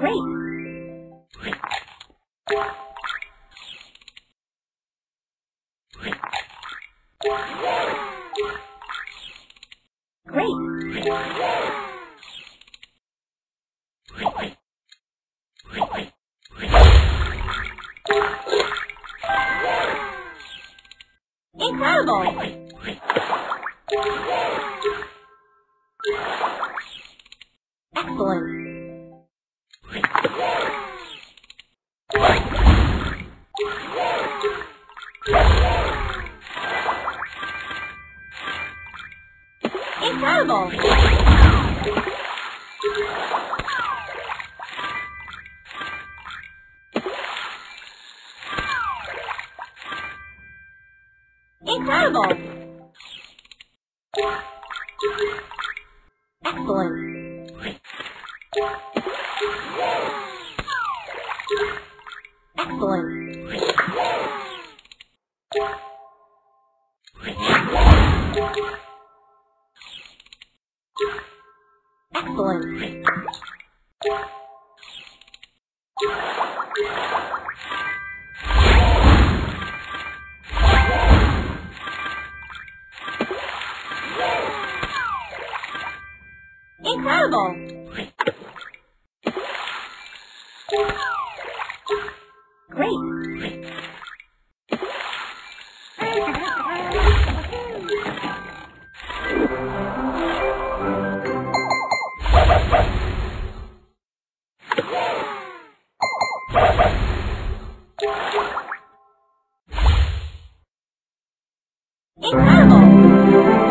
Great. Incredible! Excellent! Incredible! Incredible! Excellent! Excellent! Excellent! Incredible! Great! Incredible!